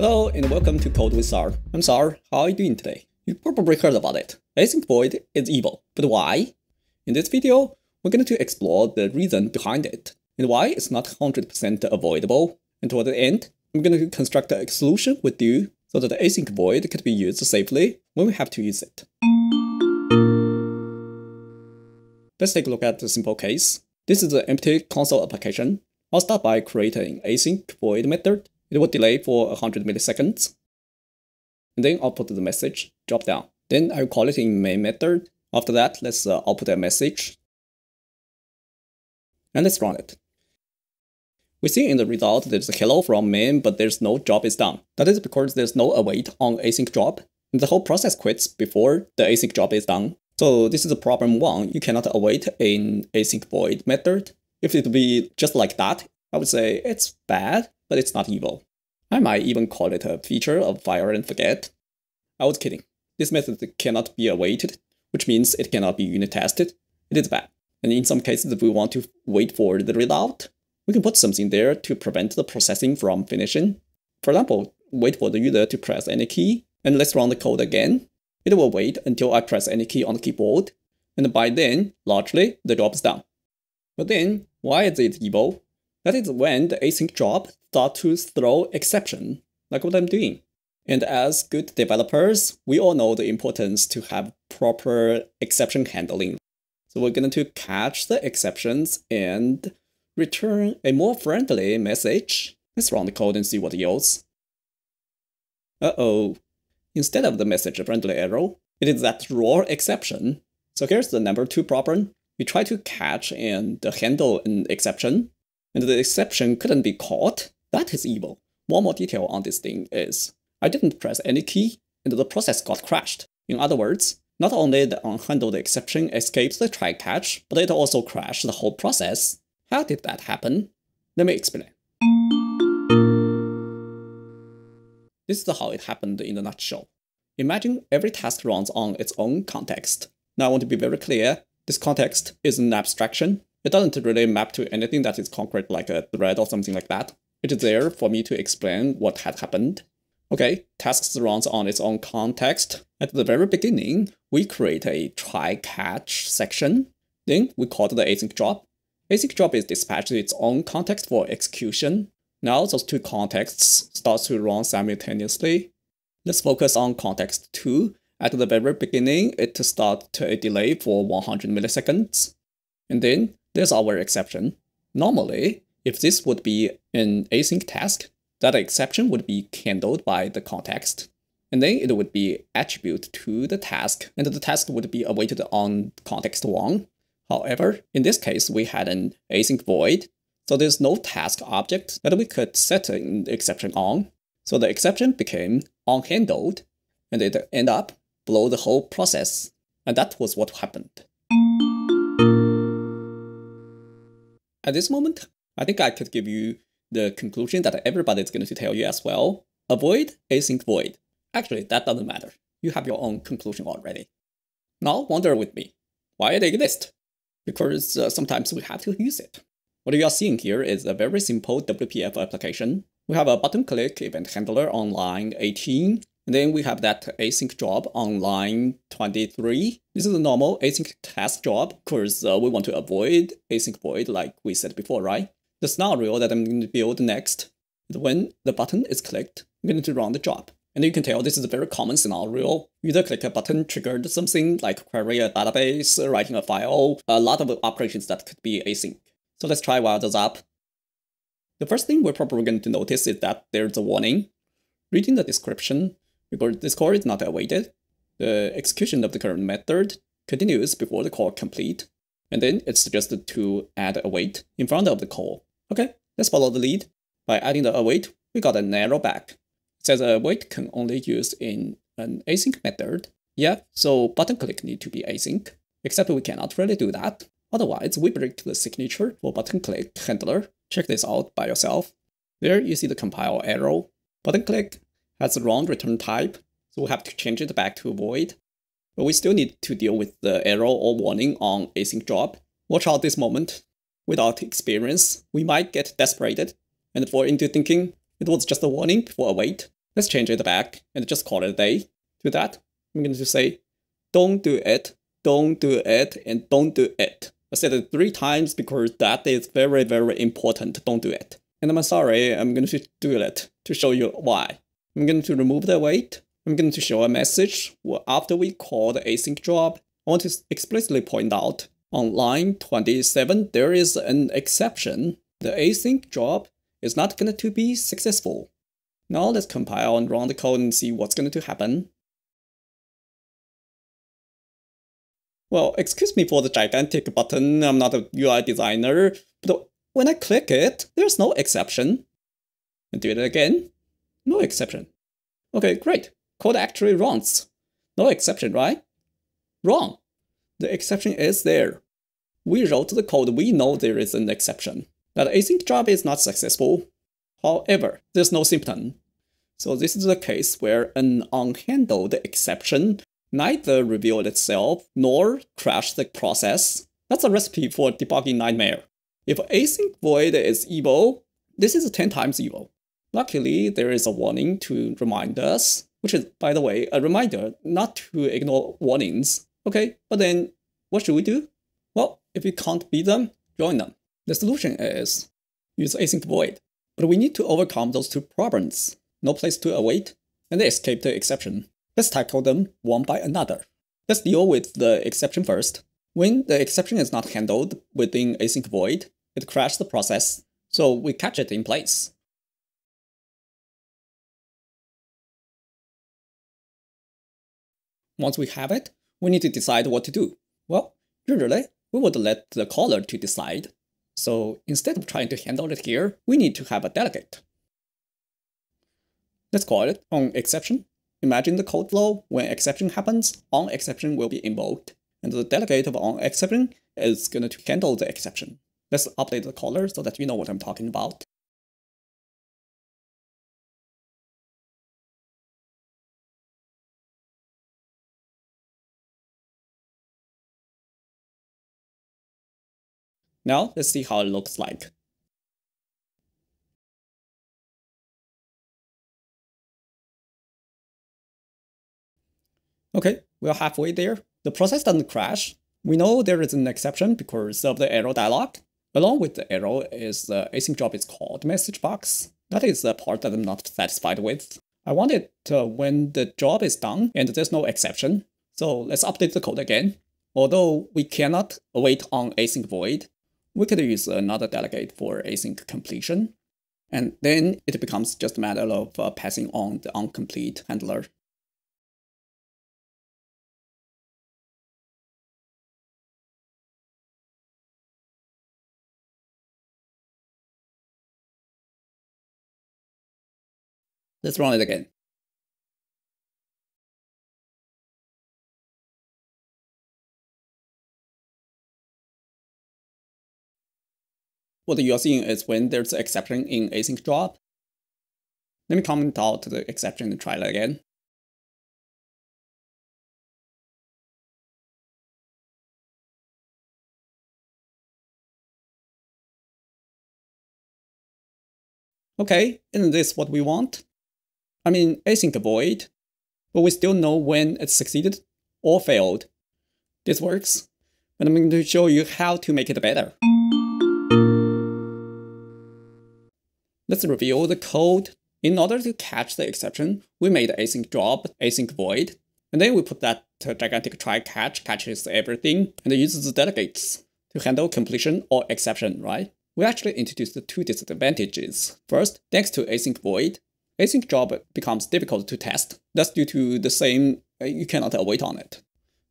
Hello and welcome to Code with Saar. I'm Saar, how are you doing today? You probably heard about it. Async void is evil, but why? In this video, we're going to explore the reason behind it, and why it's not 100% avoidable. And toward the end, I'm going to construct a solution with you so that the async void could be used safely when we have to use it. Let's take a look at the simple case. This is an empty console application. I'll start by creating an async void method. It will delay for 100 milliseconds. And then output the message drop down. Then I'll call it in main method. After that, let's uh, output a message. And let's run it. We see in the result there's a hello from main, but there's no job is done. That is because there's no await on async job. And the whole process quits before the async job is done. So this is a problem one. You cannot await in async void method. If it be just like that, I would say it's bad, but it's not evil. I might even call it a feature of fire and forget. I was kidding. This method cannot be awaited, which means it cannot be unit tested. It is bad. And in some cases, if we want to wait for the readout, we can put something there to prevent the processing from finishing. For example, wait for the user to press any key, and let's run the code again. It will wait until I press any key on the keyboard, and by then, largely, the job is done. But then, why is it evil? That is when the async job starts to throw exception, like what I'm doing. And as good developers, we all know the importance to have proper exception handling. So we're going to catch the exceptions and return a more friendly message. Let's run the code and see what yields. Uh-oh, Instead of the message friendly error, it is that raw exception. So here's the number two problem. We try to catch and handle an exception, and the exception couldn't be caught. That is evil. One more detail on this thing is, I didn't press any key, and the process got crashed. In other words, not only the unhandled exception escapes the try catch, but it also crashed the whole process. How did that happen? Let me explain. This is how it happened in a nutshell. Imagine every task runs on its own context. Now I want to be very clear, this context is an abstraction. It doesn't really map to anything that is concrete like a thread or something like that. It is there for me to explain what had happened. Okay, tasks runs on its own context. At the very beginning, we create a try-catch section. Then we call the async job. Async job is dispatched to its own context for execution. Now those two contexts start to run simultaneously. Let's focus on context 2. At the very beginning, it starts a delay for 100 milliseconds. And then there's our exception. Normally, if this would be an async task, that exception would be handled by the context. And then it would be attribute to the task, and the task would be awaited on context 1. However, in this case, we had an async void so there's no task object that we could set an exception on. So the exception became unhandled, and it ended up below the whole process. And that was what happened. At this moment, I think I could give you the conclusion that everybody's going to tell you as well. Avoid async void. Actually, that doesn't matter. You have your own conclusion already. Now wonder with me, why it exists? Because uh, sometimes we have to use it. What you are seeing here is a very simple WPF application. We have a button click event handler on line 18, and then we have that async job on line 23. This is a normal async task job because uh, we want to avoid async void like we said before, right? The scenario that I'm going to build next when the button is clicked, I'm going to run the job. And you can tell this is a very common scenario. User click a button triggered something like query a database, writing a file, a lot of operations that could be async. So let's try wire those up. The first thing we're probably going to notice is that there's a warning. Reading the description, because this call is not awaited, the execution of the current method continues before the call complete, and then it's suggested to add a wait in front of the call. Okay, let's follow the lead. By adding the await, we got a narrow back. It says await can only use in an async method. Yeah, so button click need to be async, except we cannot really do that. Otherwise, we break the signature for button click handler. Check this out by yourself. There you see the compile error. Button click has the wrong return type, so we have to change it back to void. But we still need to deal with the error or warning on async job. Watch out this moment. Without experience, we might get desperate and fall into thinking it was just a warning for await. Let's change it back and just call it a day. To that, I'm going to say, don't do it, don't do it, and don't do it. I said it three times because that is very, very important. Don't do it. And I'm sorry, I'm going to do it to show you why. I'm going to remove the await. I'm going to show a message after we call the async job. I want to explicitly point out on line 27, there is an exception. The async job is not going to be successful. Now let's compile and run the code and see what's going to happen. Well, excuse me for the gigantic button, I'm not a UI designer, but when I click it, there's no exception. And do it again, no exception. Okay, great, code actually runs. No exception, right? Wrong. The exception is there. We wrote the code, we know there is an exception. That async job is not successful. However, there's no symptom. So this is the case where an unhandled exception neither revealed itself nor crashed the process. That's a recipe for debugging nightmare. If async void is evil, this is 10 times evil. Luckily, there is a warning to remind us, which is, by the way, a reminder not to ignore warnings. Okay, but then what should we do? Well, if we can't beat them, join them. The solution is use async void. But we need to overcome those two problems. No place to await, and escape the exception. Let's tackle them one by another. Let's deal with the exception first. When the exception is not handled within async void, it crashes the process, so we catch it in place. Once we have it, we need to decide what to do. Well, usually, we would let the caller to decide. So instead of trying to handle it here, we need to have a delegate. Let's call it on exception Imagine the code flow. When exception happens, on exception will be invoked, and the delegate of on exception is going to handle the exception. Let's update the caller so that you know what I'm talking about. Now let's see how it looks like. Okay, we're halfway there. The process doesn't crash. We know there is an exception because of the error dialog. Along with the error is the async job is called message box. That is the part that I'm not satisfied with. I want it uh, when the job is done and there's no exception. So let's update the code again. Although we cannot wait on async void, we could use another delegate for async completion. And then it becomes just a matter of uh, passing on the onComplete handler. Let's run it again. What you are seeing is when there's an exception in async job. Let me comment out the exception and try it again. Okay, isn't this what we want? I mean, async void, but we still know when it succeeded or failed. This works, but I'm going to show you how to make it better. Let's review the code. In order to catch the exception, we made async job async void, and then we put that gigantic try catch catches everything and uses delegates to handle completion or exception, right? We actually introduced two disadvantages. First, thanks to async void, async job becomes difficult to test. That's due to the same, uh, you cannot await on it.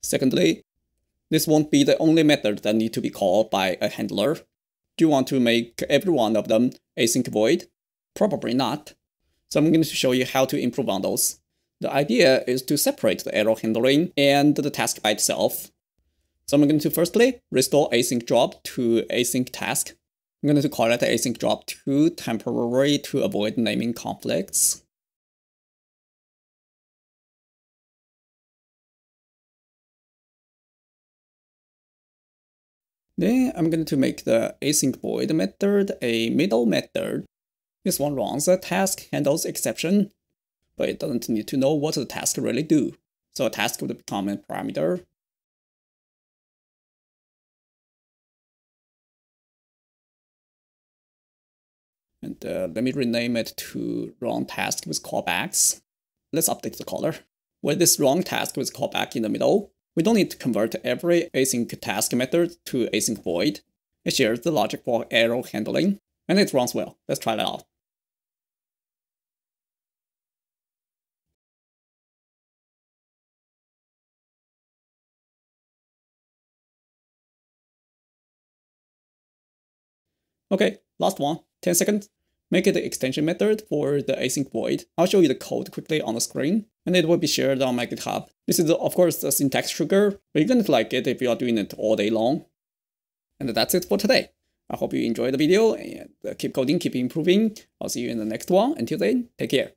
Secondly, this won't be the only method that need to be called by a handler. Do you want to make every one of them async void? Probably not. So I'm going to show you how to improve on those. The idea is to separate the error handling and the task by itself. So I'm going to firstly restore async job to async task I'm going to call it async job 2 temporary to avoid naming conflicts. Then I'm going to make the async void method a middle method. This one runs a task, handles exception, but it doesn't need to know what the task really do. So a task would become a parameter. And uh, let me rename it to run task with callbacks. Let's update the caller. With this run task with callback in the middle, we don't need to convert every async task method to async void. It shares the logic for error handling, and it runs well. Let's try that out. Okay, last one, 10 seconds. Make it the extension method for the async void. I'll show you the code quickly on the screen, and it will be shared on my GitHub. This is, of course, the syntax sugar, but you're to like it if you are doing it all day long. And that's it for today. I hope you enjoyed the video, and uh, keep coding, keep improving. I'll see you in the next one. Until then, take care.